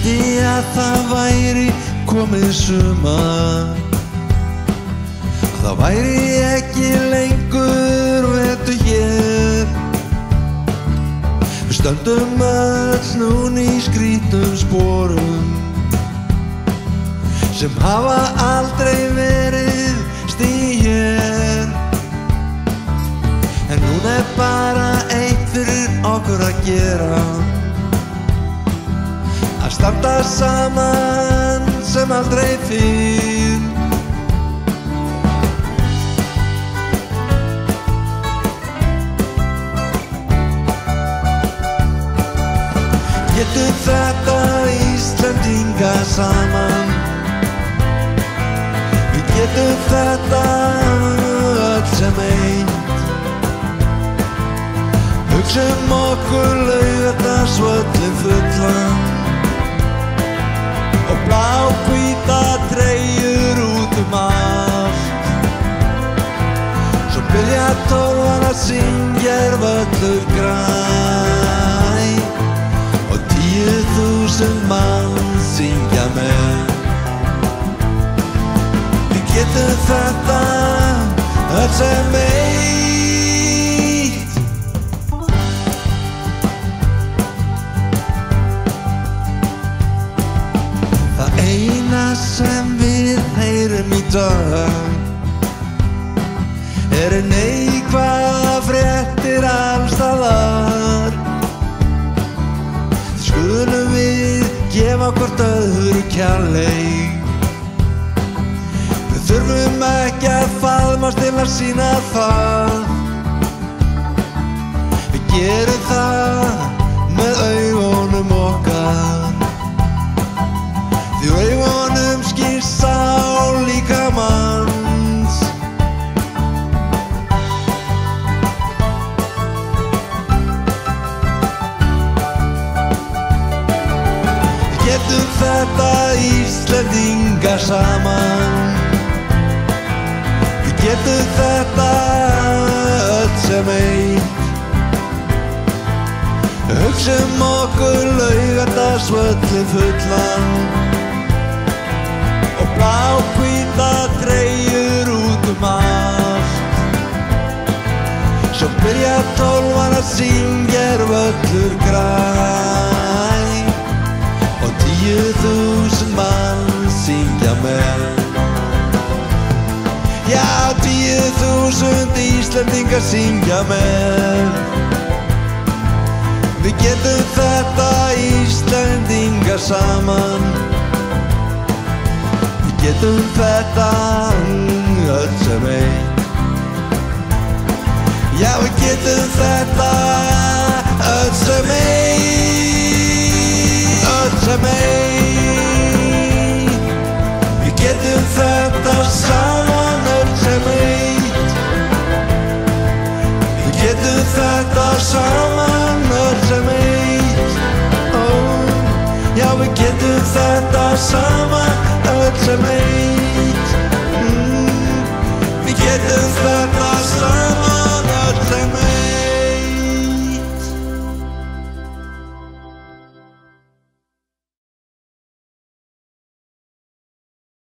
að það væri komið sumar. Það væri ekki lengur vetu hér. Við stöndum öll núni í skrítum sporum sem hafa aldrei verið stíhér En núna er bara eitt fyrir okkur að gera Að standa saman sem aldrei fyrr Getum þetta Íslandinga saman Við getum þetta öll sem eitt Hugsum okkur laugardagsvöllin tólvan að syngja er völlur græn. Og tíu þúsund mann syngja með. Við getum þetta öll sem eitt. Það eina sem við heyrum í dag Er neikvæða gefa hvort öðru kjærleik. Við þurfum ekki að faðmast til að sína það. Við gerum það getum þetta Íslendinga saman. Við getum þetta öll sem eitt. Hugsum okkur laugardagsvöllin fullan. Og bláhvíta treyjur út um allt. Svo byrja tólvan að syngja er völlur græn tíu þúsund Íslandingar syngja með. Við getum þetta Íslandingar saman. Við getum þetta öll sem einn. Já, við getum þetta